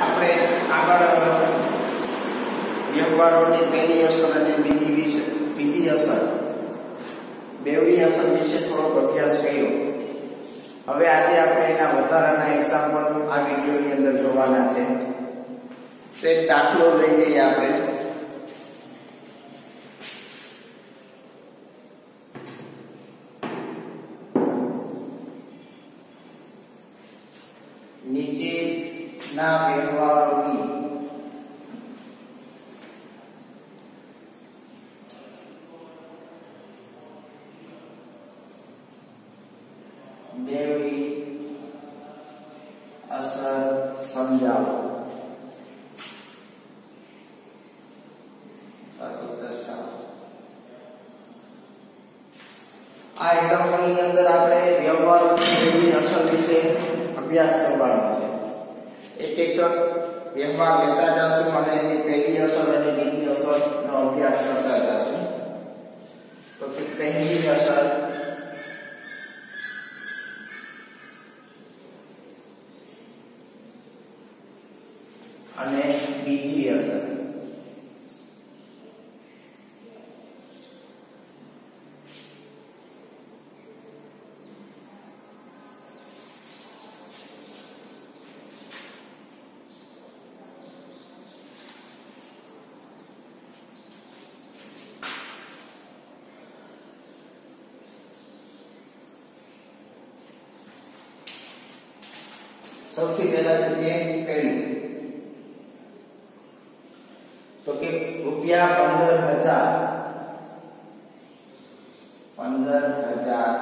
આપણે આગળ વ્યવહારોની પહેલી અસર અને બીજી વિશે બીજી અસર. બેવડી અસર વિશે થોડોક અભ્યાસ કર્યો. હવે આજે આપણે એના વધારાના એક્ઝામ્પલ આ વિડીયોની અંદર જોવાના છે. તે દાખલો લઈ લઈએ આપણે. બેવડી અસર સમજાવો અથવા દર્શાવો આ એક્ઝામ્પલની અંદર આપણે વ્યવહારોની બેવડી અસર વિશે અભ્યાસ કરવાનો છે એક એક વ્યવહાર લેતા જશું અને એની પહેલી અસર અને સૌથી પહેલા તો કે પહેલું તો કે રૂપિયા પંદર હજાર પંદર હજાર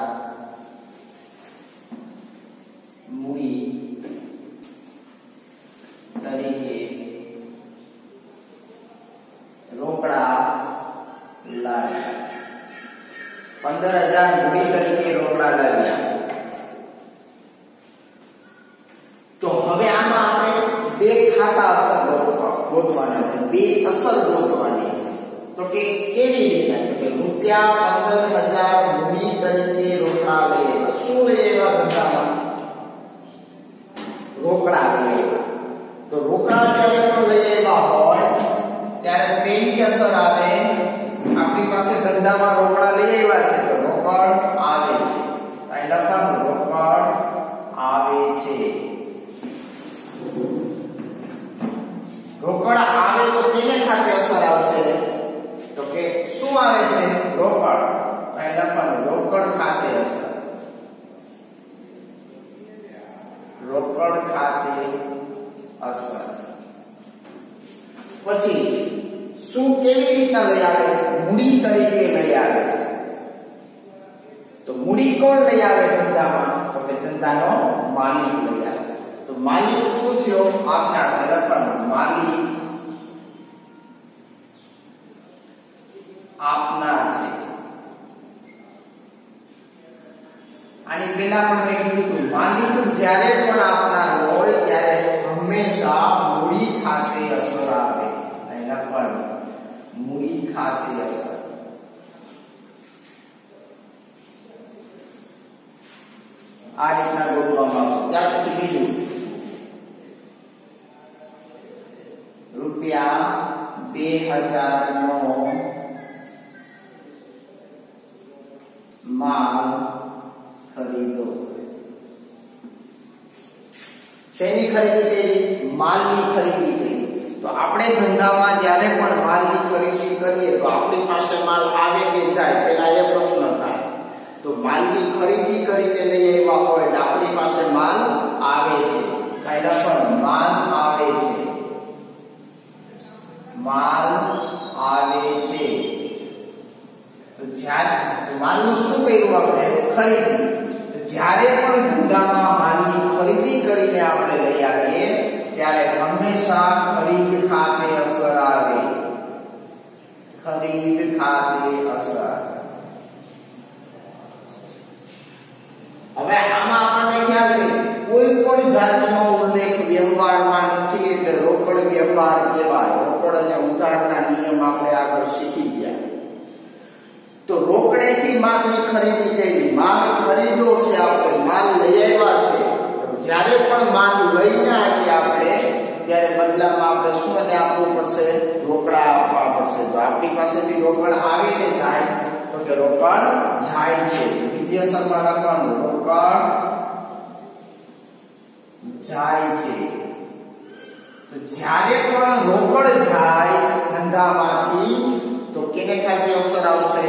મૂડી તરીકે રોકડા લાવ્યા પંદર હજાર મૂડી તરીકે રોકડા લાવ્યા ધંધામાં રોકડા લઈ આવ્યા છે આની પહેલા પણ મેં કીધું હતું માલિક જ્યારે પણ આપનાર હોય ત્યારે હંમેશા મૂડી ખાતે અસર આવે અહીં લખવાનું મૂડી ખાતે અસર આ રીતના ગોતવામાં આવશે ત્યાર પછી બીજું રૂપિયા બે હજાર નો માલ શેની ખરીદી કરી, માલની ખરીદી કરી. તો આપણે ધંધામાં જ્યારે પણ માલની ખરીદી કરીએ, તો આપણી પાસે માલ આવે કે જાય, પેલા એ પ્રશ્ન થાય. તો માલની ખરીદી કરીને લઈ આવ્યા હોય તો આપણી પાસે માલ આવે છે. કાંઈ પણ માલ આવે છે. માલ આવે છે. તો જ્યારે માલનું શું કહ્યું આપણે? ખરીદી. જ્યારે પણ ધંધામાં માલની ખરીદી કરીને આપણે લઈ આવીએ ત્યારે હંમેશા ખરીદ ખાતે અસર આવે ખરીદ ખાતે અસર હવે આમાં આપણને ખ્યાલ છે કોઈ પણ જાતનો ઉલ્લેખ વ્યવહારમાં નથી એટલે રોકડ વ્યવહાર કહેવાય રોકડ અને ઉધારના નિયમ આપણે આગળ શીખી ગયા તો રોકડેથી માલની ખરીદી કરી માલ ખરીદો છે આપણે માલ લઈ આવ્યા છે જ્યારે પણ માલ લઈને આવીએ આપણે ત્યારે પડશે રોકડા આપવા પડશે તો આપણી પાસેથી રોકડ આવે કે જાય તો કે રોકડ જાય છે બીજી અસરમાં લખવાનું રોકડ જાય છે તો જ્યારે પણ રોકડ જાય ધંધામાંથી તો કેને ખાતે અસર આવશે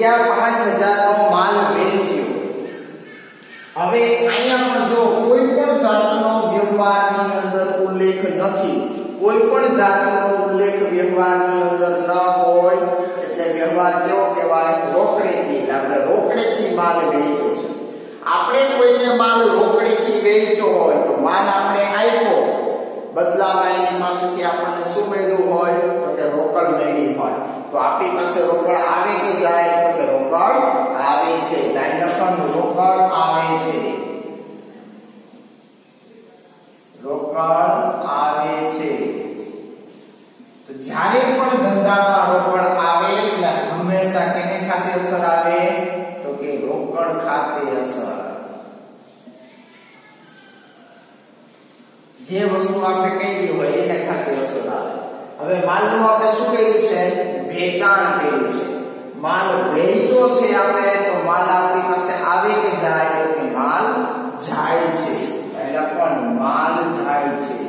રૂપિયા પાંચ હજાર નો માલ વેચ્યો. હવે અહીંયા પણ જો કોઈ પણ જાતનો વ્યવહારની અંદર ઉલ્લેખ નથી, કોઈ પણ જાતનો ઉલ્લેખ વ્યવહારની અંદર ન હોય, એટલે વ્યવહાર કેવો કહેવાય? રોકડેથી આપણે રોકડેથી માલ વેચ્યો છે. આપણે કોઈને માલ રોકડેથી વેચ્યો હોય તો માલ આપણે આપ્યો. બદલામાં એની પાસેથી આપણને શું મળ્યું હોય? તો કે રોકડ મળી હોય. તો આપણી પાસે રોકડ આવે કે જાય તો કે રોકડ આવે છે લાઈન લખવાનું રોકડ આવે છે રોકડ આવે છે તો જ્યારે પણ ધંધામાં રોકડ આવે એટલે હંમેશા કેને ખાતે અસર આવે તો કે રોકડ ખાતે અસર જે વસ્તુ આપણે કહી હોય એને ખાતે અસર આવે હવે માલનું આપણે શું કહ્યું છે વેચાણ કર્યું છે. માલ વેચો છે આપણે, તો માલ આપણી પાસે આવે કે જાય? તો કે માલ જાય છે. એટલે પણ માલ જાય છે.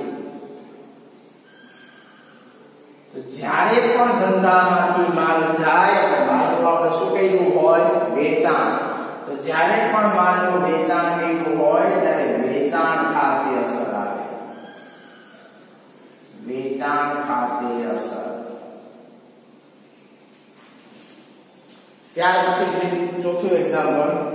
તો જ્યારે પણ ધંધામાંથી માલ જાય માલ માલનું આપણે શું કહ્યું હોય? વેચાણ. તો જ્યારે પણ માલનું વેચાણ કર્યું હોય, ત્યારે વેચાણ ખાતે અસર આવે વેચાણ ખાતે અસર ત્યાર પછી ચોથું એક્ઝામ્પલ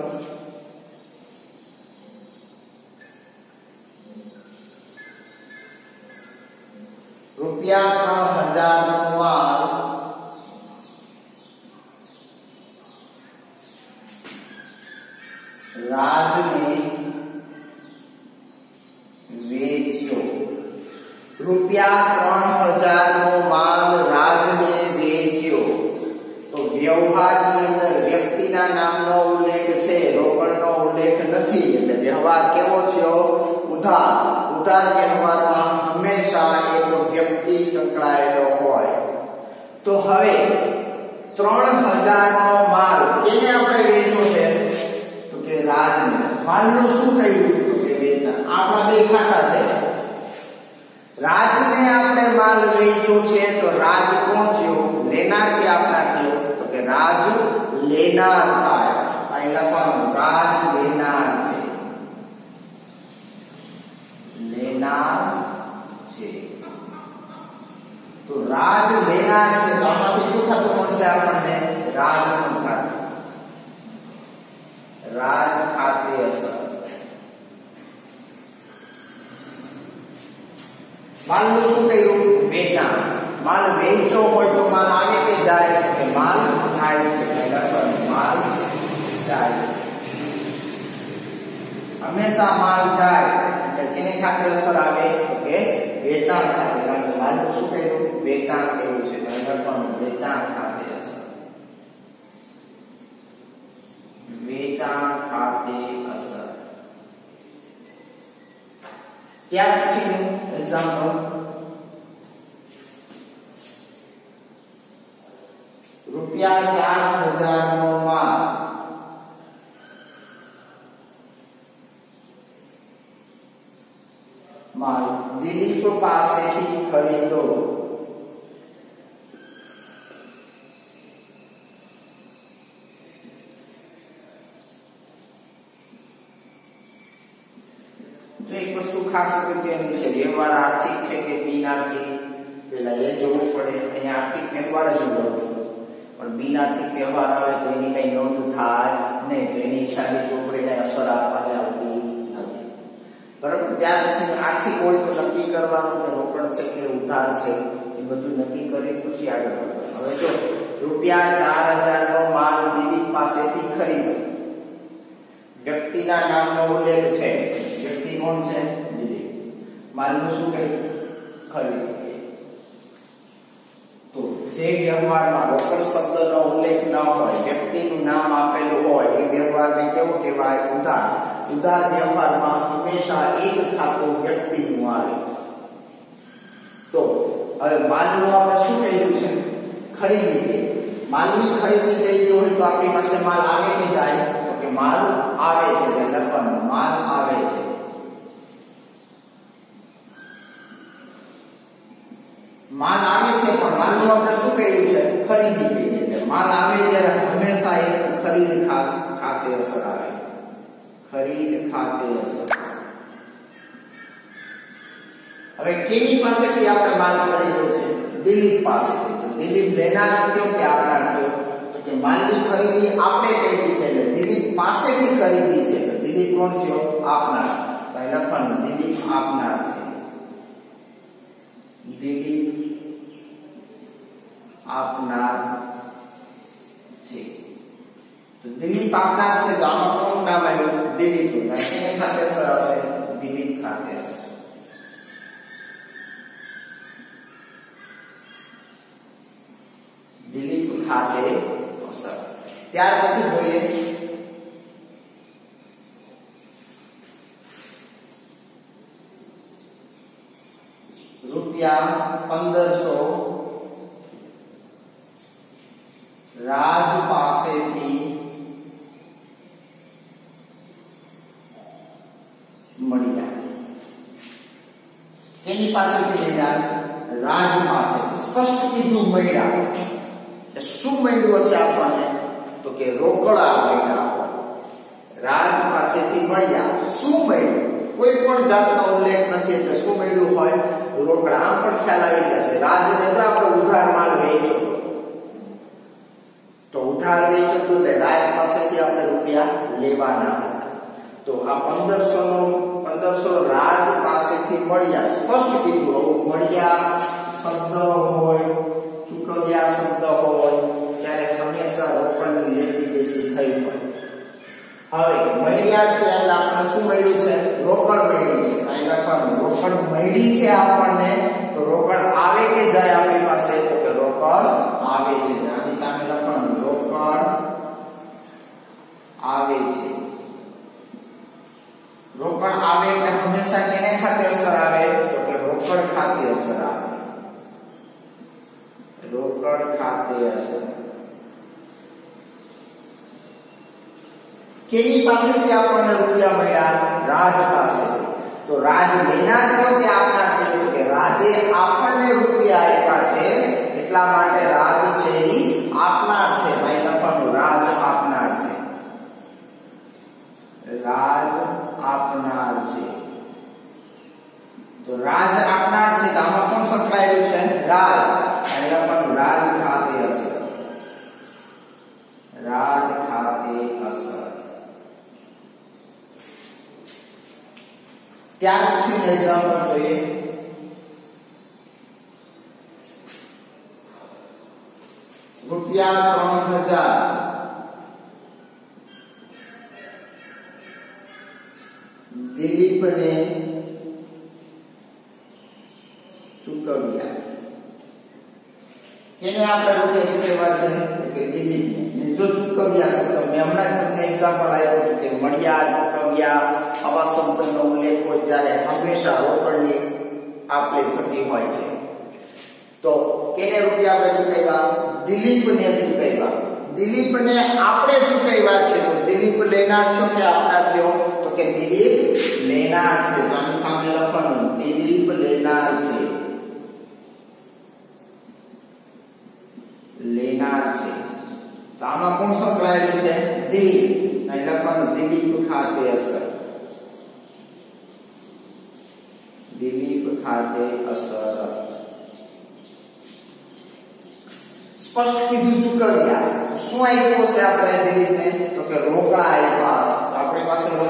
નથી એટલે વ્યવહાર કેવો થયો ઉધાર ઉધાર વ્યવહારમાં હંમેશા એક વ્યક્તિ સંકળાયેલો હોય તો હવે ત્રણ હજાર નો માલ કેને આપણે વેચ્યો છે તો કે રાજને માલનું શું થયું તો કે વેચાણ આપણા બે ખાતા છે રાજને આપણે માલ વેચ્યો છે તો રાજ કોણ થયો લેનાર કે આપણા થયો તો કે રાજ લેનાર થાય અહીં લખવાનું રાજ લેનાર છે તો રાજ લેનાર છે તો આમાંથી શું ખાતું મળશે આપણને રાજ નું ખાતું રાજ ખાતે અસર માલનું શું કહ્યું વેચાણ માલ વેચો હોય તો માલ આવે કે જાય કે માલ જાય છે લખવાનું માલ જાય છે હંમેશા માલ જાય એટલે તેને ખાતે અસર આવે તો કે વેચાણ ખાતે કારણ કે માલનું શું કહ્યું વેચાણ કહ્યું છે તો લખવાનું વેચાણ ખાતે અસર વેચાણ ખાતે અસર ત્યાર પછીનું એક્ઝામ્પલ રૂપિયા ચાર હજાર પાસેથી તો એક વસ્તુ ખાસ અગત્યની છે, વ્યવહાર આર્થિક છે કે બિન આર્થિક પેલા એ જોવું પડે, અહીંયા આર્થિક વ્યવહાર જ લઉં છું પણ બિનાર્થિક વ્યવહાર આવે તો એની કઈ નોંધ થાય નહીં, તો એની હિસાબે ચોપડીને ત્યાર પછી આર્થિક હોય તો નક્કી કરવાનું કે રોકડ છે કે ઉધાર છે, એ બધું નક્કી કરી પછી આગળ હવે જો રૂપિયા ચાર હજાર નો માલ દિલીપ પાસેથી ખરીદો. વ્યક્તિના નામનો ઉલ્લેખ છે. વ્યક્તિ કોણ છે? માલનું શું કહ્યું ખરીદ. તો જે વ્યવહારમાં રોકડ શબ્દનો ઉલ્લેખ ન હોય, વ્યક્તિનું નામ આપેલું હોય, એ વ્યવહારને કેવું કહેવાય? ઉધાર. ઉધાર વ્યવહારમાં હંમેશા એક ખાતું વ્યક્તિનું આવે તો હવે માલનું આપણે શું કહ્યું છે ખરીદી માલની ખરીદી થઈ હોય તો આપણી પાસે માલ આવે કે જાય તો કે માલ આવે છે લખવાનું માલ આવે છે માલ આવે છે પણ માલનું આપણે શું કહ્યું છે ખરીદી કહીએ એટલે માલ આવે ત્યારે હંમેશા એક ખરીદ ખાસ ખાતે અસર આવે ખરીદ ખાતે અસર હવે કેની પાસેથી આપણે માલ ખરીદ્યો છે દિલીપ પાસેથી દિલીપ લેનાર થયો કે આપનાર થયો તો કે માલની ખરીદી આપણે કરી છે એટલે દિલીપ પાસેથી ખરીદી છે તો દિલીપ કોણ થયો આપનાર તો લખવાનું દિલીપ આપનાર છે દિલીપ આપનાર છે તો દિલીપ આપનાર છે તો આમાં કોણ નામ આવ્યું દિલીપ એને ખાતે અસર આવશે દિલીપ ખાતે અસર દિલીપ ખાતે અસર ત્યાર પછી જોઈએ રૂપિયા પંદરસો મળ્યા કેની પાસેથી મળ્યા રાજ પાસે સ્પષ્ટ કીધું મળ્યા શું મળ્યું હશે આપણને તો કે રોકડા મળ્યા રાજ પાસેથી મળ્યા શું મળ્યું કોઈ પણ જાતનો ઉલ્લેખ નથી એટલે શું મળ્યું હોય રોકડા આમ પણ ખ્યાલ આવી જશે રાજ એટલે આપણે ઉધાર માલ વેચ્યો તો ઉધાર વેચ્યો તો એટલે રાજ પાસેથી આપણે રૂપિયા લેવાના તો આ પંદરસો નો પંદરસો રાજ પાસેથી મળ્યા. સ્પષ્ટ કીધું, આવું મળ્યા શબ્દ હોય, ચૂકવ્યા શબ્દ હોય, ત્યારે હંમેશા રોકડની લેતી થઈ હોય. હવે, મળ્યા છે એટલે આપણને શું મળ્યું છે? રોકડ મળી છે. અહીં લખવાનું રોકડ મળી છે આપણને. તો રોકડ આવે કે જાય આપણી પાસે? તો કે રોકડ આવે છે આની સામે લખવાનું રોકડ આવે છે રોકડ આવે એટલે હંમેશા કેને ખાતે અસર આવે તો કે રોકડ ખાતે અસર આવે રોકડ ખાતે અસર કેની પાસેથી આપણને રૂપિયા મળ્યા રાજ પાસેથી તો રાજ લેનાર છો કે આપનાર છે. તો કે રાજે આપણને રૂપિયા આપ્યા છે એટલા માટે રાજ દિલીપને ચૂકવ્યા. કેને આપણે ચૂકવ્યા થતી હોય છે. તો કેને રૂપિયા આપણે ચૂકવ્યા? દિલીપને ચૂકવ્યા. દિલીપને આપણે ચૂકવ્યા છે, તો દિલીપ લેનાર થયો કે આપનાર થયો કે દિલીપ લેનાર છે તો આની સામે લખવાનું દિલીપ લેનાર છે લેનાર છે તો આમાં કોણ સંકળાયેલું છે દિલીપ અહીં લખવાનું દિલીપ ખાતે અસર દિલીપ ખાતે અસર સ્પષ્ટ કીધું ચૂકવ્યા શું આપ્યું છે આપણે દિલીપને તો કે રોકડા આપ્યા તો આપણી પાસે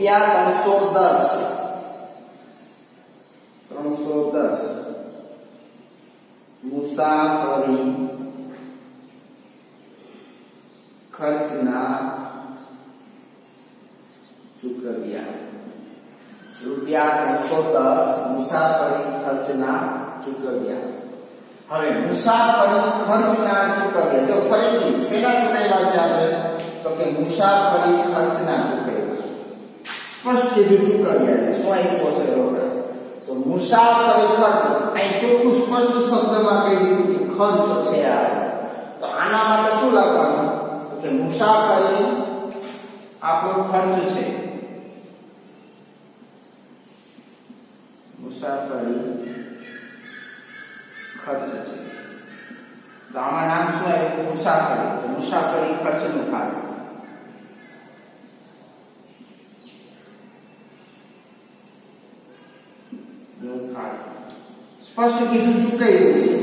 રૂપિયા ત્રણસો દસ ત્રણસો દસ મુસાફરી ખર્ચના ચૂકવ્યા રૂપિયા ત્રણસો દસ મુસાફરી ખર્ચના ચૂકવ્યા હવે મુસાફરી ખર્ચના ચૂકવ્યા તો ફરીથી શેના ચૂકવ્યા છે આપણે તો કે મુસાફરી ખર્ચના ચૂકવ્યા સ્પષ્ટ કીધું ચૂકવ્યા એટલે શું આપ્યો છે રોકડા તો મુસાફરી ખર્ચ અહીં ચોખ્ખું સ્પષ્ટ શબ્દમાં કહી દીધું કે ખર્ચ છે આ તો આના માટે શું લખવાનું તો કે મુસાફરી આપણો ખર્ચ છે મુસાફરી ખર્ચ છે તો આમાં નામ શું આવ્યું મુસાફરી તો મુસાફરી ખર્ચનું ખાતું સ્પષ્ટ કીધું ચૂકાયું છે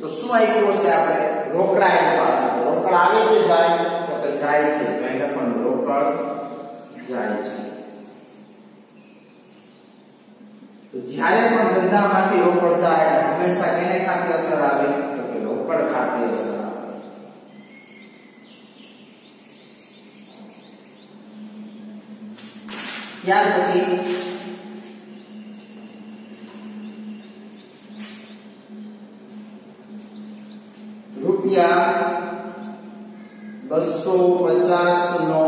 તો શું આપ્યું હશે આપણે રોકડા આપ્યા છે રોકડા આવે કે જાય તો કે જાય છે તો એટલે પણ રોકડ જાય છે તો જ્યારે પણ ધંધામાંથી રોકડ જાય એટલે હંમેશા કેને ખાતે અસર આવે તો કે રોકડ ખાતે અસર આવે ત્યાર પછી રૂપિયા બસો પચાસ નો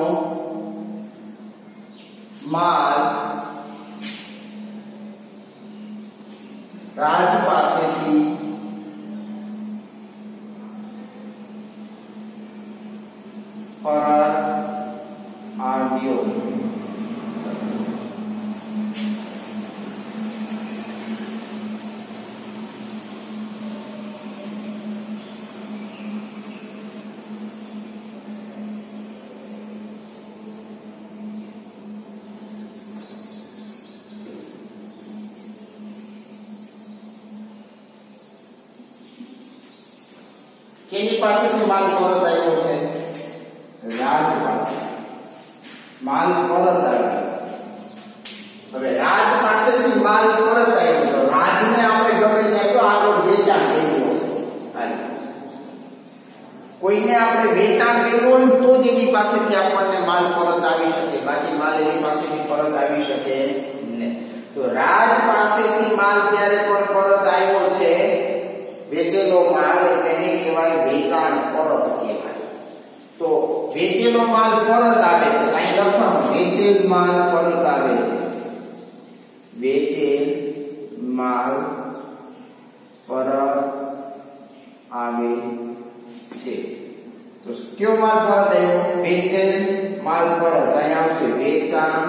માલ રાજ પાસેથી માલ પરત આવ્યો છે રાજ પાસે માલ પરત આવ્યો હવે રાજ પાસેથી માલ પરત આવ્યો તો રાજને આપણે ગમે ત્યાં તો આગળ વેચાણ કર્યું હશે હાલ. કોઈને આપણે વેચાણ કર્યું હોય ને તો જ એની પાસેથી આપણને માલ પરત આવી શકે બાકી માલ એની પાસેથી પરત આવી શકે નહીં તો રાજ પાસેથી માલ ત્યારે પણ પરત આવ્યો છે વેચેલો માલ તેને કહેવાય વેચાણ પરત કહેવાય તો વેચેલો માલ પરત આવે છે અહીં લખવાનું વેચેલ માલ પરત આવે છે વેચેલ માલ પરત આવે છે તો કયો માલ પરત આવ્યો વેચેલ માલ પરત અહીં આવશે વેચાણ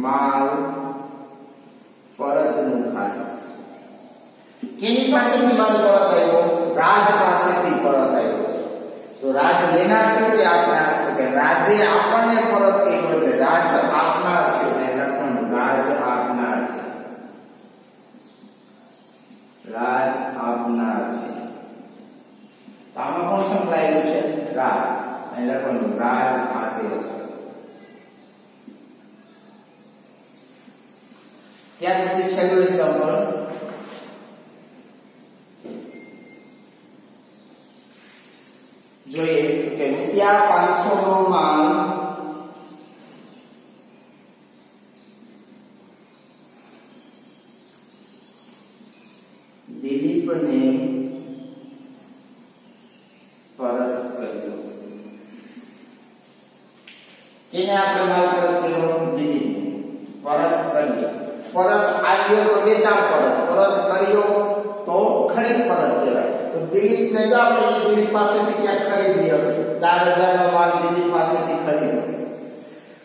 માલ પરતનું ખાતું કેની પાસેથી માલ પરત આવ્યો રાજ પાસેથી પરત આવ્યો છે તો રાજ લેનાર છે કે આપનાર તો કે રાજે આપણને પરત કર્યો એટલે રાજ આપનાર છે એટલે લખવાનું રાજ આપનાર છે રાજ આપનાર છે આમાં કોણ સંકળાયેલું છે રાજ એટલે લખવાનું રાજ ખાતે હશે ત્યાર પછી છેલ્લું એક્ઝામ્પલ જોઈએ કે રૂપિયા પાંચસો નો માલ દિલીપને જો આપણે એ દિલીપ પાસેથી ક્યાંક ખરીદી હશે ચાર હજારનો માલ દિલીપ પાસેથી ખરીદ્યો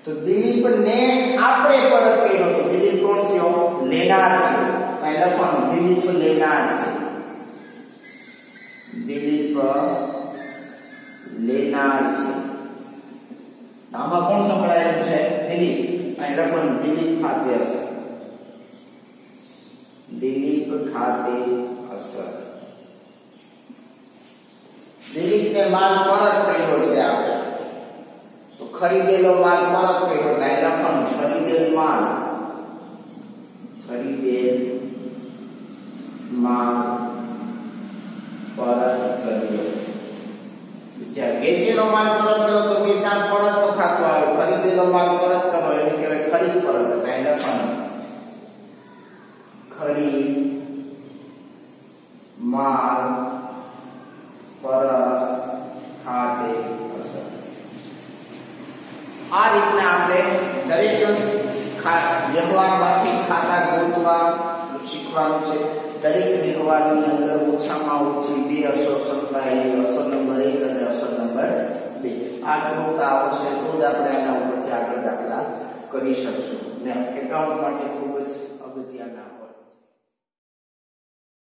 તો દિલીપને આપણે પરત કર્યો તો દિલીપ કોણ થયો લેનાર થયો અહીં લખવાનું દિલીપ લેનાર છે દિલીપ લેનાર છે આમાં કોણ સંકળાયેલું છે દિલીપ અહીં લખવાનું દિલીપ ખાતે હશે માલ પરત કર્યો છે આપણે. તો ખરીદેલો માલ પરત કર્યો એટલે લખણ ખરીદેલ માલ. ખરીદેલ માલ પરત કર્યો. વેચેલો માલ પરત કરો તો વેચાણ પરત ખાતું આવે. ખરીદેલો માલ પરત કરો એટલે કહેવાય ખરીદ પરત. એટલે અહીં